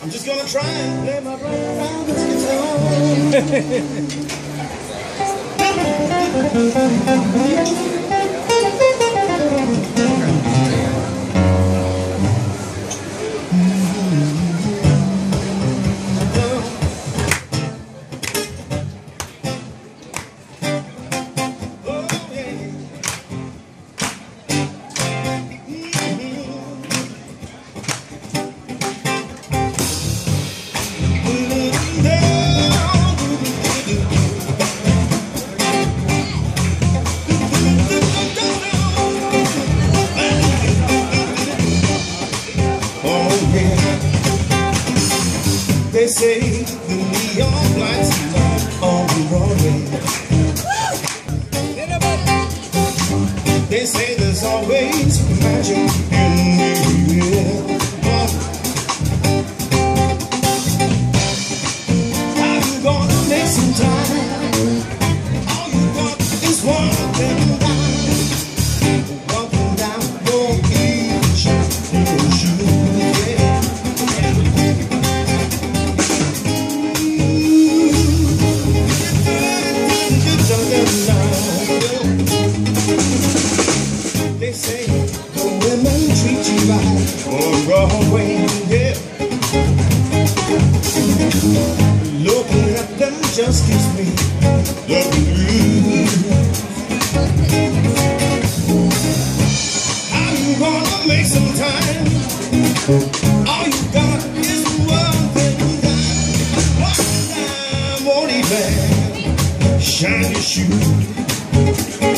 I'm just gonna try and play my brother this guitar. They say the neon lights on Broadway. They say there's always magic. yeah. Looking at them just gives me the blues. I'm gonna make some time. All you got is one thing shine your.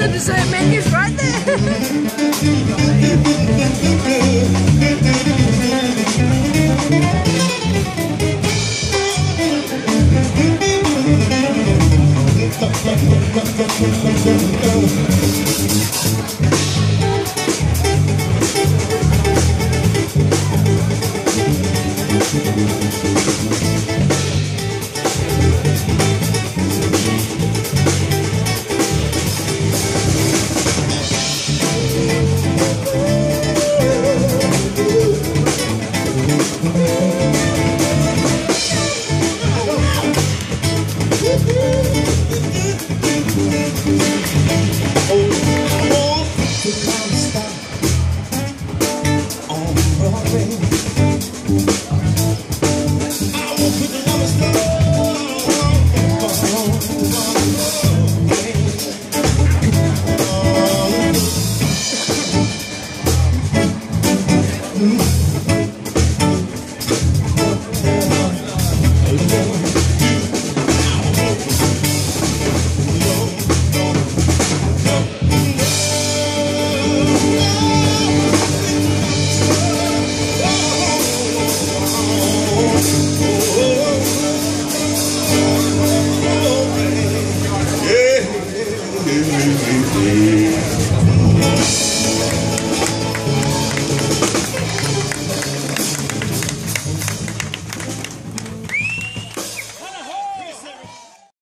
the dessert menu's right there.